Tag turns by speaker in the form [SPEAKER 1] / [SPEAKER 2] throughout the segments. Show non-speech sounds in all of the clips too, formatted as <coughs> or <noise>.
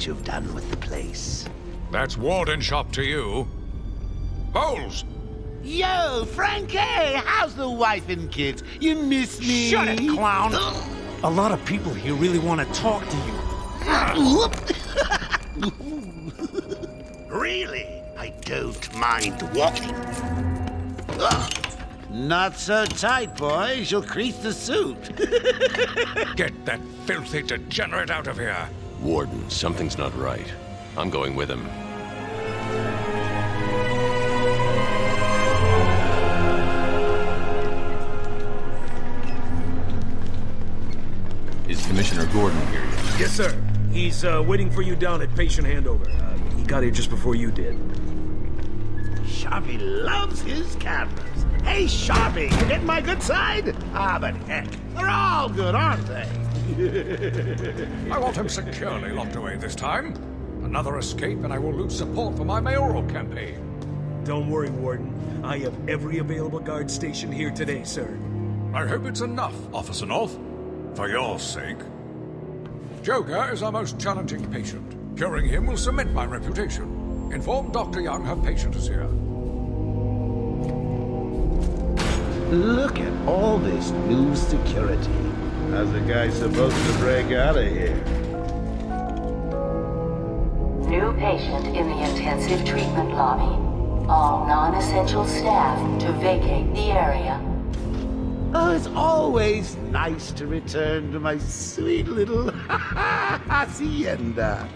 [SPEAKER 1] what you've done with the place.
[SPEAKER 2] That's Warden Sharp to you. Boles!
[SPEAKER 1] Yo, Frankie! How's the wife and kids? You miss me?
[SPEAKER 3] Shut it, clown! A lot of people here really want to talk to you.
[SPEAKER 1] really? I don't mind walking. Not so tight, boys. You'll crease the suit.
[SPEAKER 2] Get that filthy degenerate out of here!
[SPEAKER 4] Warden, something's not right. I'm going with him.
[SPEAKER 5] Is Commissioner Gordon here yet?
[SPEAKER 3] Yes, sir. He's uh, waiting for you down at patient handover. Uh, he got here just before you did.
[SPEAKER 1] Sharpie loves his cameras. Hey, Sharpie, you getting my good side? Ah, but heck, they're all good, aren't they? <laughs>
[SPEAKER 2] I want him securely locked away this time. Another escape and I will lose support for my mayoral campaign.
[SPEAKER 3] Don't worry, Warden. I have every available guard station here today, sir.
[SPEAKER 2] I hope it's enough, Officer North. For your sake. Joker is our most challenging patient. Curing him will cement my reputation. Inform Dr. Young her patient is here.
[SPEAKER 1] Look at all this new security. How's the guy supposed to break out of here?
[SPEAKER 6] New patient in the intensive treatment lobby. All non-essential staff to vacate the area.
[SPEAKER 1] Oh, it's always nice to return to my sweet little <laughs> hacienda.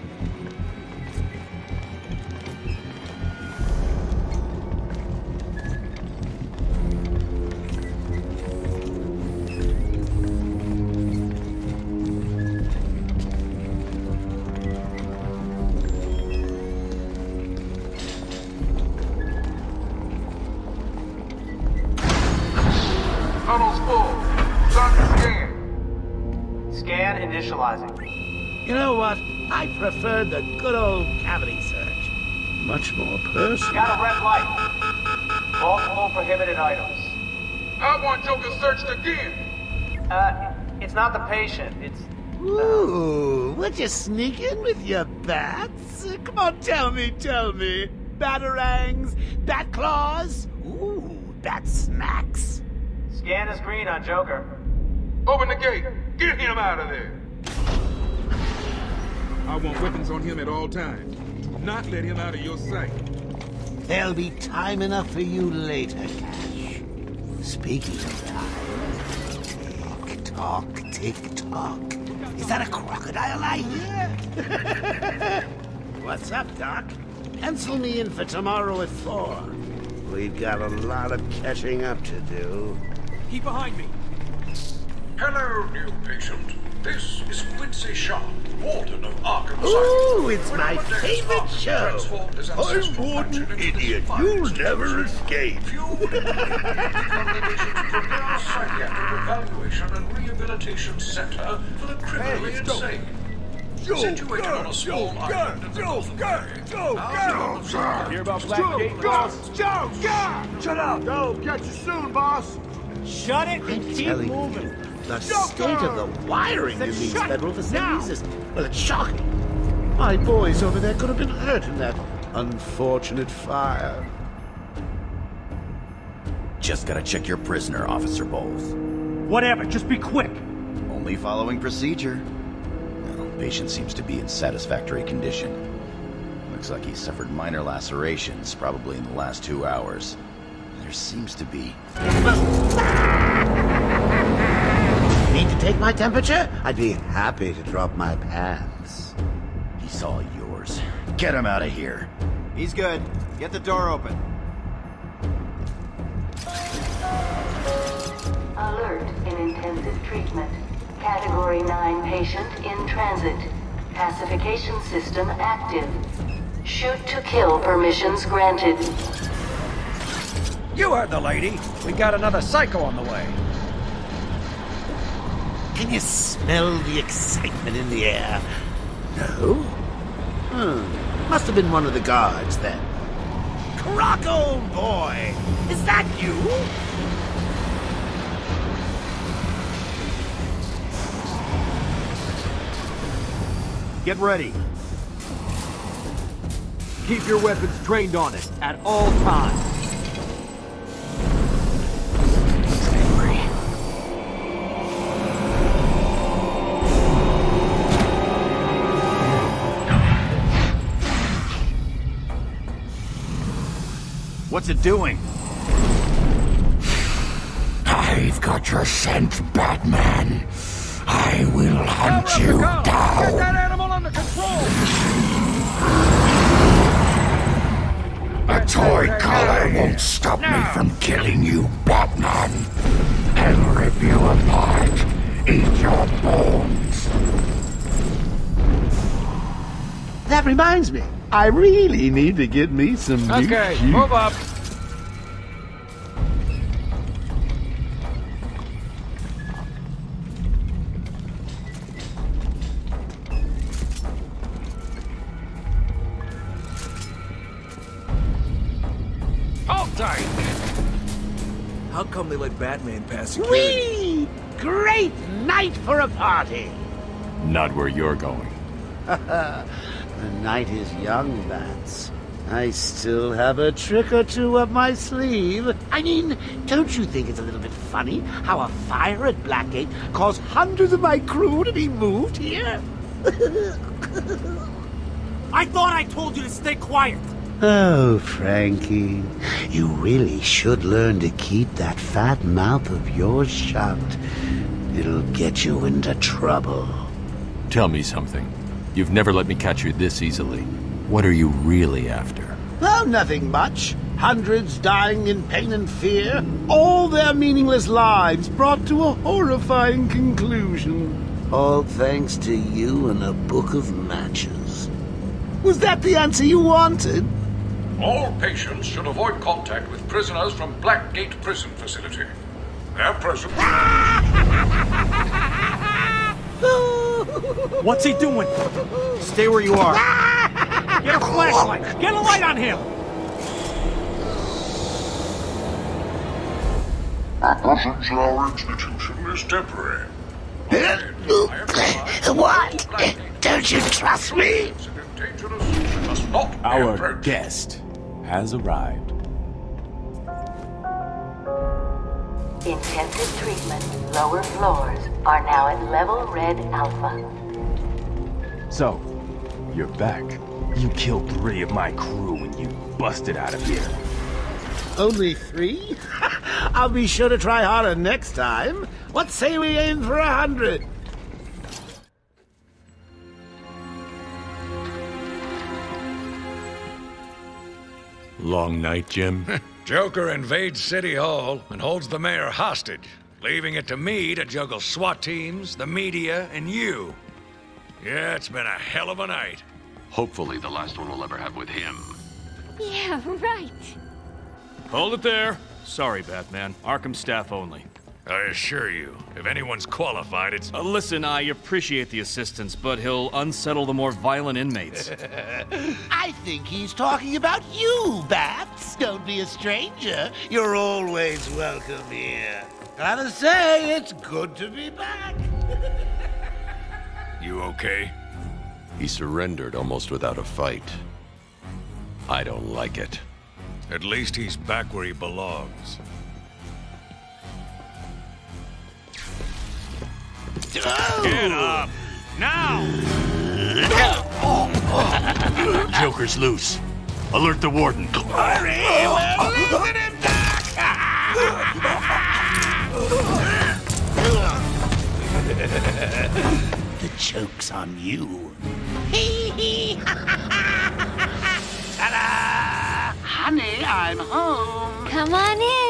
[SPEAKER 7] Initializing.
[SPEAKER 1] You know what? I prefer the good old cavity search. Much more personal.
[SPEAKER 7] Got a red light. Multiple prohibited items.
[SPEAKER 8] I want Joker searched again.
[SPEAKER 7] Uh, it's not the patient. It's
[SPEAKER 1] Ooh, would you sneak in with your bats? Come on, tell me, tell me. Batarangs, bat claws, ooh, bat smacks.
[SPEAKER 7] scan is green on Joker.
[SPEAKER 8] Open the gate. Get him out of there.
[SPEAKER 9] I want weapons on him at all times. Not let him out of your sight.
[SPEAKER 1] There'll be time enough for you later, Cash. Speaking of time, tick tock, tick tock. Is that a crocodile I hear? <laughs> What's up, Doc? Pencil me in for tomorrow at four. We've got a lot of catching up to do.
[SPEAKER 3] Keep behind me.
[SPEAKER 2] Hello, new patient. This is Quincy Sharp, Warden of Arkham
[SPEAKER 1] Ooh, it's my favorite show.
[SPEAKER 2] I'm
[SPEAKER 1] Warden Idiot. You'll never escape.
[SPEAKER 2] Psychiatric Evaluation and Rehabilitation Center for the Criminally Insane. Situated on a small island in the Gulf of Mexico.
[SPEAKER 8] Hear about Blackgate laws? Joe, Shut up. Go, catch you soon, boss.
[SPEAKER 3] Shut it and keep
[SPEAKER 1] telling you,
[SPEAKER 3] moving.
[SPEAKER 1] The state of the wiring in these federal facilities is, well, it's shocking. My boys over there could have been hurt in that unfortunate fire.
[SPEAKER 10] Just gotta check your prisoner, Officer Boles.
[SPEAKER 3] Whatever, just be quick.
[SPEAKER 10] Only following procedure. Well, patient seems to be in satisfactory condition. Looks like he suffered minor lacerations, probably in the last two hours. There seems to be...
[SPEAKER 1] Need to take my temperature? I'd be happy to drop my pants.
[SPEAKER 10] He saw yours. Get him out of here.
[SPEAKER 5] He's good. Get the door open.
[SPEAKER 6] Alert in intensive treatment. Category 9 patient in transit. Pacification system active. Shoot to kill permissions granted.
[SPEAKER 7] You heard the lady. We got another psycho on the way.
[SPEAKER 1] Can you smell the excitement in the air? No? Hmm. Must have been one of the guards then. Croc, old boy! Is that you?
[SPEAKER 5] Get ready. Keep your weapons trained on it at all times. What's it doing?
[SPEAKER 11] I've got your scent, Batman. I will hunt you
[SPEAKER 7] Get
[SPEAKER 11] down.
[SPEAKER 7] that animal under control!
[SPEAKER 11] A toy collar won't stop me from killing you, Batman. I'll rip you apart, eat your bones.
[SPEAKER 1] That reminds me. I really need to get me some new
[SPEAKER 7] Okay, move up.
[SPEAKER 3] How come they let Batman pass security?
[SPEAKER 1] Whee! Great night for a party!
[SPEAKER 4] Not where you're going. <laughs>
[SPEAKER 1] the night is young, Bats. I still have a trick or two up my sleeve. I mean, don't you think it's a little bit funny how a fire at Blackgate caused hundreds of my crew to be moved here? <laughs>
[SPEAKER 12] I thought I told you to stay quiet.
[SPEAKER 1] Oh, Frankie, you really should learn to keep that fat mouth of yours shut. It'll get you into trouble.
[SPEAKER 4] Tell me something. You've never let me catch you this easily. What are you really after?
[SPEAKER 1] Oh, nothing much. Hundreds dying in pain and fear. All their meaningless lives brought to a horrifying conclusion. All thanks to you and a book of matches. Was that the answer you wanted?
[SPEAKER 2] All patients should avoid contact with prisoners from Blackgate Prison Facility. Their presence. <laughs>
[SPEAKER 12] What's he doing? Stay where you are. <laughs> Get a flashlight. Get a light on him.
[SPEAKER 2] Our presence in our institution is temporary. <laughs>
[SPEAKER 1] What? Don't you trust me?
[SPEAKER 2] Dangerous must not be
[SPEAKER 13] Our guest has arrived.
[SPEAKER 6] Intensive treatment, lower floors, are now at level red alpha.
[SPEAKER 13] So, you're back. You killed three of my crew when you busted out of here.
[SPEAKER 1] Only three? <laughs> I'll be sure to try harder next time. What say we aim for a hundred?
[SPEAKER 4] Long night, Jim? <laughs>
[SPEAKER 2] Joker invades City Hall and holds the mayor hostage, leaving it to me to juggle SWAT teams, the media, and you. Yeah, it's been a hell of a night.
[SPEAKER 4] Hopefully the last one we'll ever have with him.
[SPEAKER 14] Yeah, <laughs> right.
[SPEAKER 15] Hold it there. Sorry, Batman. Arkham staff only.
[SPEAKER 2] I assure you, if anyone's qualified, it's.
[SPEAKER 15] Uh, listen, I appreciate the assistance, but he'll unsettle the more violent inmates. <laughs>
[SPEAKER 1] I think he's talking about you, Bats. Don't be a stranger. You're always welcome here. Gotta say, it's good to be back.
[SPEAKER 2] You okay?
[SPEAKER 4] He surrendered almost without a fight. I don't like it.
[SPEAKER 2] At least he's back where he belongs.
[SPEAKER 15] Get up! Now! <laughs>
[SPEAKER 11] Joker's loose. Alert the warden. <laughs>
[SPEAKER 1] the joke's on you.
[SPEAKER 8] Ta-da! Honey, I'm home.
[SPEAKER 14] Come on in.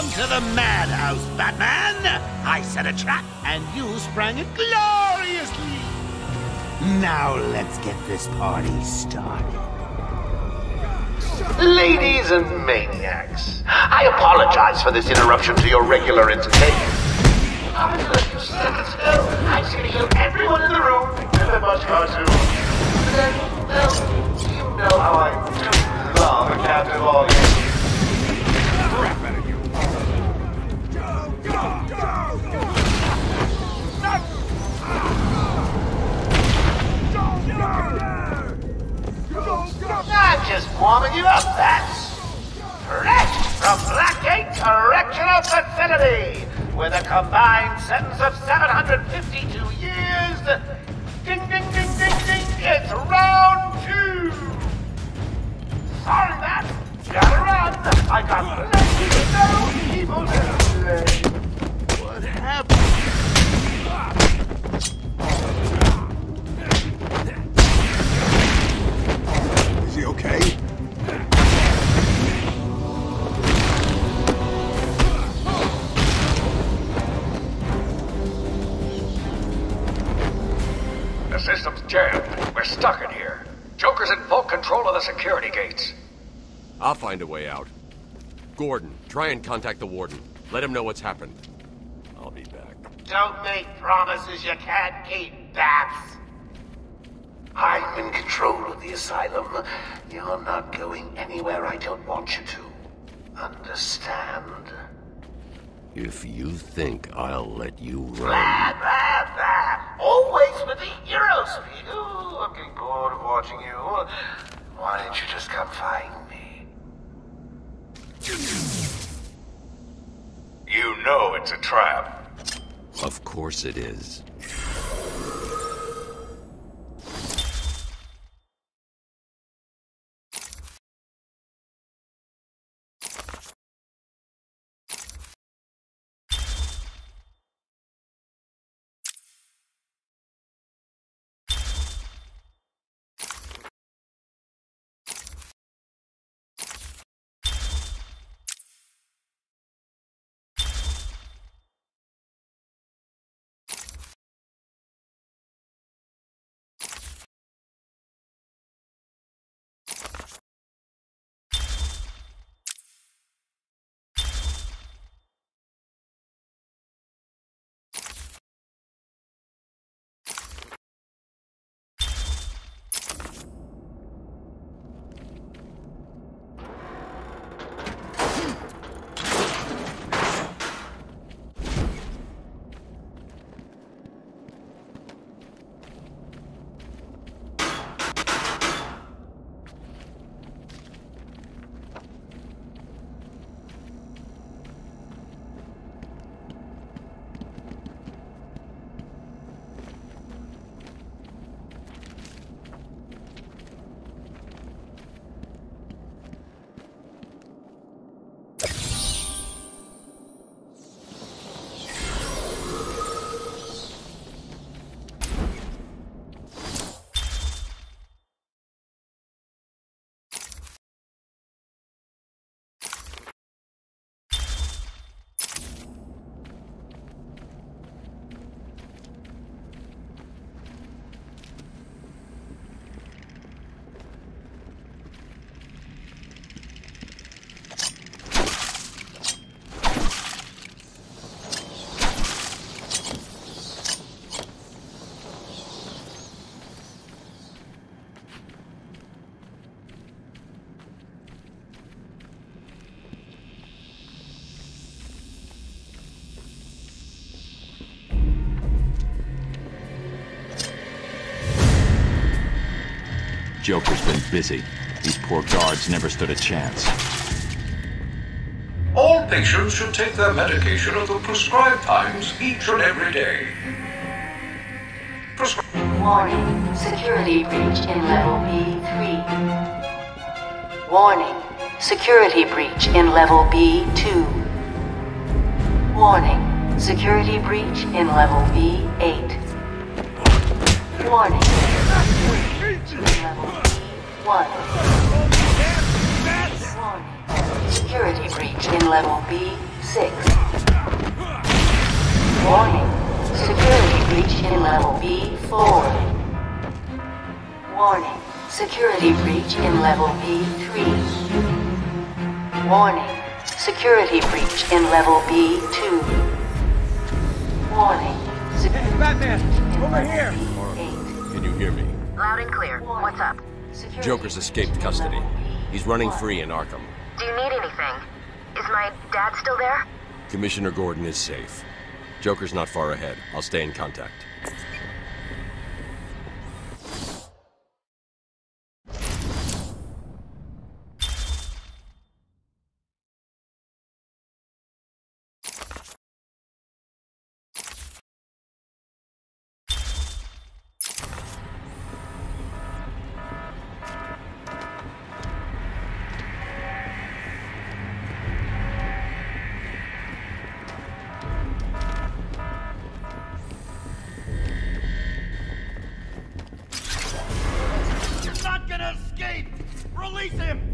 [SPEAKER 8] Welcome to the madhouse, Batman! I set a trap, and you sprang it gloriously! Now let's get this party started.
[SPEAKER 1] Ladies and maniacs, I apologize for this interruption to your regular entertainment. A few seconds ago, I going to heal everyone in the room with a much cartoon. Then, well, you know how I do love a captive audience. Just warming you up, that's fresh from Blackgate Correctional Facility with a combined sentence of 752 years. Ding, ding, ding, ding, ding, it's round two. Sorry, Matt, gotta run. I got plenty to know people today.
[SPEAKER 8] What happened?
[SPEAKER 1] Is he okay?
[SPEAKER 2] The system's jammed. We're stuck in here. Joker's in full control of the security gates.
[SPEAKER 16] I'll find a way out. Gordon, try and contact the warden. Let him know what's happened. I'll be back.
[SPEAKER 1] Don't make promises you can't keep, Babs. I'm in control of the asylum. You're not going anywhere I don't want you to. Understand?
[SPEAKER 4] If you think I'll let you run...
[SPEAKER 1] Blah, blah, blah. Always with the hero speak. Ooh, I'm getting bored of watching you. Why don't you just come find me?
[SPEAKER 2] You know it's a trap.
[SPEAKER 4] Of course it is. Joker's been busy. These poor guards never stood a chance.
[SPEAKER 2] All patients should take their medication at the prescribed times each and every day.
[SPEAKER 6] Warning, security breach in level B3. Warning, security breach in level B2. Warning, Security breach in level B8. Warning. Level B1. Warning. Security breach in level B6. Warning. Security breach in level B4. Warning. Security breach in level B3. Warning. Security breach in level B2. Warning.
[SPEAKER 12] Hey, Batman! Over here!
[SPEAKER 16] Can you hear me?
[SPEAKER 17] Loud and clear. What's up?
[SPEAKER 16] Joker's escaped custody. He's running free in Arkham.
[SPEAKER 17] Do you need anything? Is my dad still there?
[SPEAKER 16] Commissioner Gordon is safe. Joker's not far ahead. I'll stay in contact.
[SPEAKER 12] Release him!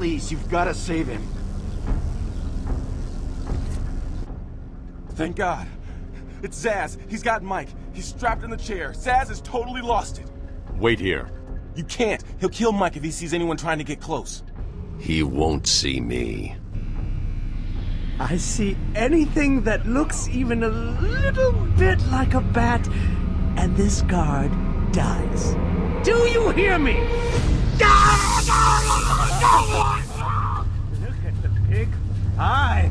[SPEAKER 13] Please, you've got to save him.
[SPEAKER 18] Thank God. It's Zsasz. He's got Mike. He's strapped in the chair. Zsasz has totally lost it.
[SPEAKER 16] Wait here.
[SPEAKER 18] You can't. He'll kill Mike if he sees anyone trying to get close.
[SPEAKER 16] He won't see me.
[SPEAKER 19] I see anything that looks even a little bit like a bat, and this guard dies. Do you hear me? Look at the pig. Hi.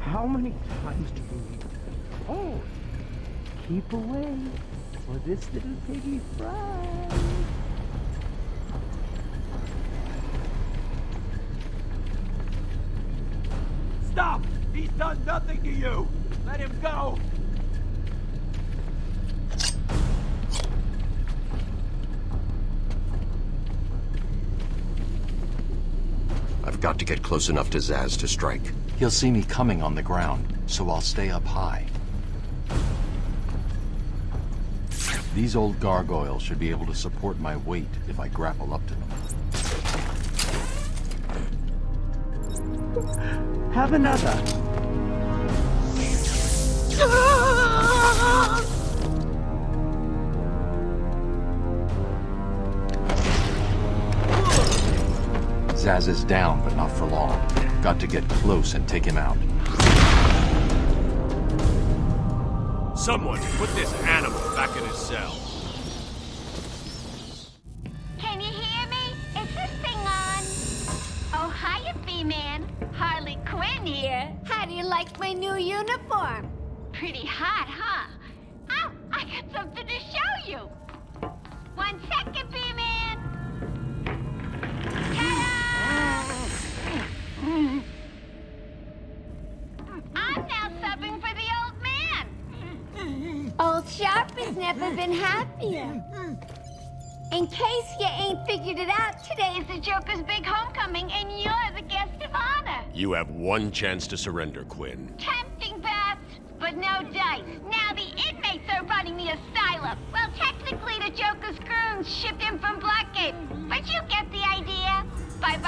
[SPEAKER 19] How many times do you need Oh, keep away, or this little piggy fries.
[SPEAKER 12] Stop! He's done nothing to you! Let him go!
[SPEAKER 16] I've got to get close enough to Zsasz to strike.
[SPEAKER 4] He'll see me coming on the ground, so I'll stay up high. These old gargoyles should be able to support my weight if I grapple up to them.
[SPEAKER 19] Have another.
[SPEAKER 4] Zsasz is down, but not for long. Got to get close and take him out.
[SPEAKER 16] Someone put this animal back in his cell.
[SPEAKER 14] Can you hear me? Is this thing on? Oh, hiya, B-Man. Harley Quinn here. How do you like my new uniform? Pretty hot, huh? Oh, I got something to show you. Never mm. been happier. Mm. In case you ain't figured it out, today is the Joker's big homecoming, and you're the guest of honor.
[SPEAKER 16] You have one chance to surrender, Quinn.
[SPEAKER 14] Tempting, Bats, but no dice. Now the inmates are running the asylum. Well, technically, the Joker's goons shipped in from Blackgate, but you get the idea. Bye-bye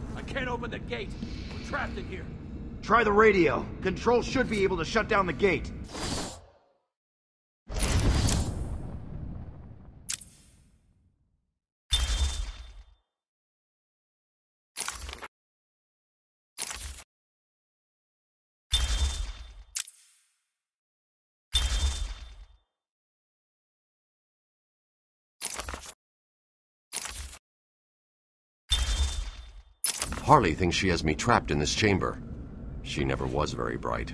[SPEAKER 12] Can't open the gate. We're trapped in here.
[SPEAKER 5] Try the radio. Control should be able to shut down the gate.
[SPEAKER 16] Harley thinks she has me trapped in this chamber. She never was very bright.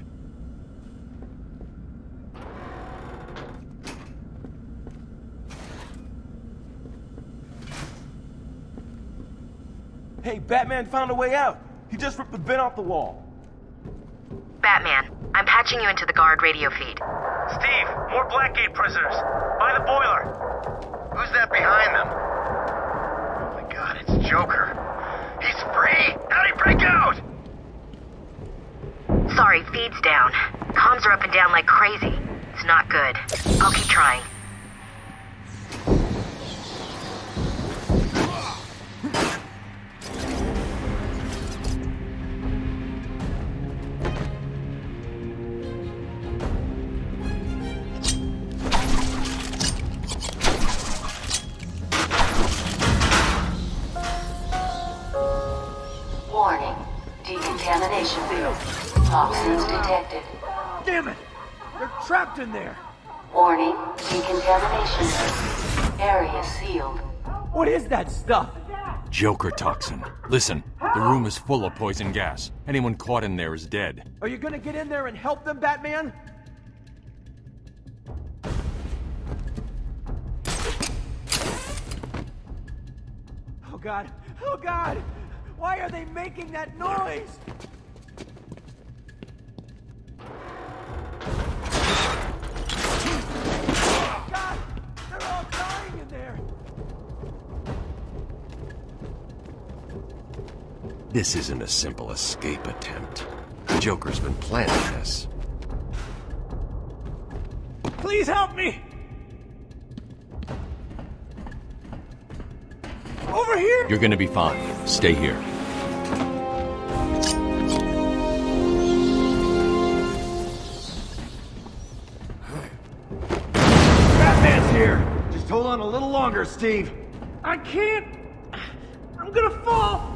[SPEAKER 18] Hey, Batman found a way out. He just ripped the bin off the wall.
[SPEAKER 17] Batman, I'm patching you into the guard radio feed.
[SPEAKER 7] Steve, more Blackgate prisoners. By the boiler.
[SPEAKER 8] Who's that behind them? Oh my god, it's Joker. How'd he break out?
[SPEAKER 17] Sorry, feed's down. Comms are up and down like crazy. It's not good. I'll keep trying.
[SPEAKER 6] Toxins detected.
[SPEAKER 12] Damn it! They're trapped in there!
[SPEAKER 6] Warning. Decontamination. Area sealed.
[SPEAKER 12] What is that stuff?
[SPEAKER 4] Joker toxin. Listen, the room is full of poison gas. Anyone caught in there is dead.
[SPEAKER 12] Are you gonna get in there and help them, Batman? Oh god! Oh god! Why are they making that noise?
[SPEAKER 16] This isn't a simple escape attempt. The Joker's been planning this.
[SPEAKER 12] Please help me! Over here!
[SPEAKER 4] You're gonna be fine. Stay here.
[SPEAKER 5] Batman's here! Just hold on a little longer, Steve.
[SPEAKER 12] I can't! I'm gonna fall!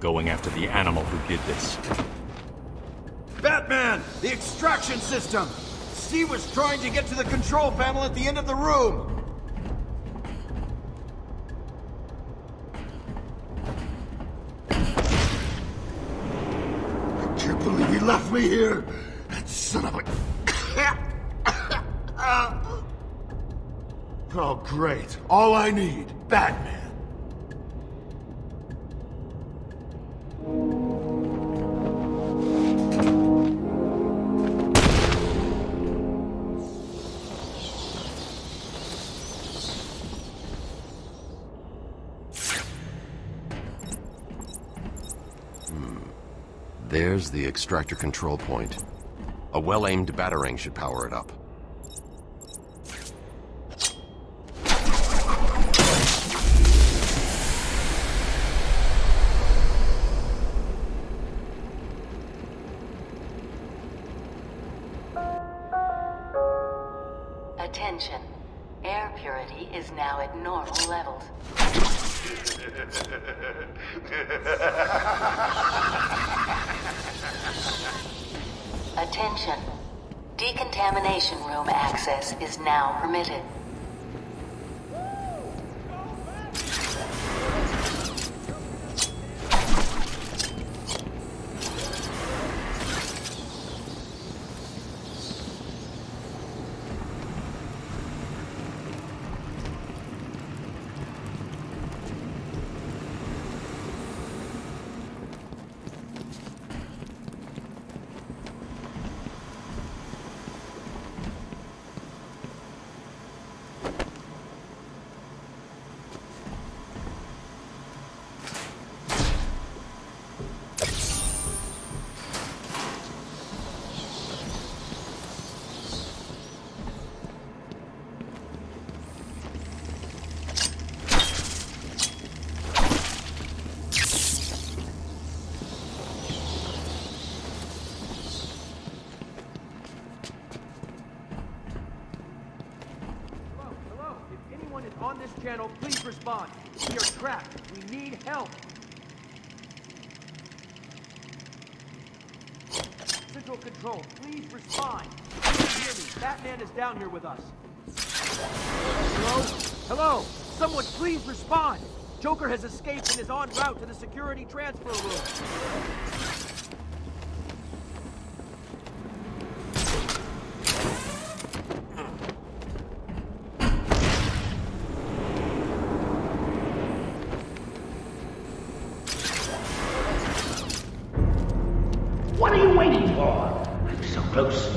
[SPEAKER 4] Going after the animal who did this.
[SPEAKER 5] Batman! The extraction system! Steve was trying to get to the control panel at the end of the room!
[SPEAKER 11] I can't believe he left me here. That son of a... <coughs> oh, great. All I need. Batman.
[SPEAKER 16] There's the extractor control point. A well-aimed batarang should power it up.
[SPEAKER 6] Attention. Air purity is now at normal levels. Attention. Decontamination room access is now permitted.
[SPEAKER 12] Channel, please respond. We are trapped. We need help. Central Control, please respond. Hear me? Batman is down here with us. Hello? Hello? Someone please respond! Joker has escaped and is en route to the security transfer room.
[SPEAKER 1] What